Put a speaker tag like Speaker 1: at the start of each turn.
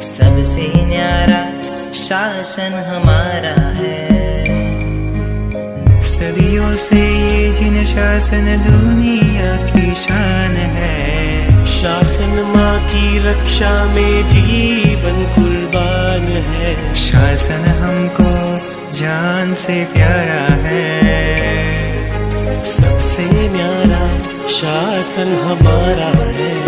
Speaker 1: सबसे न्यारा शासन हमारा है।
Speaker 2: सदियों से ये जिन शासन दुनिया की शान है।
Speaker 3: शासन माँ की रक्षा में जीवन कुर्बान है।
Speaker 2: शासन हमको जान से प्यारा है।
Speaker 3: सबसे न्यारा शासन हमारा है।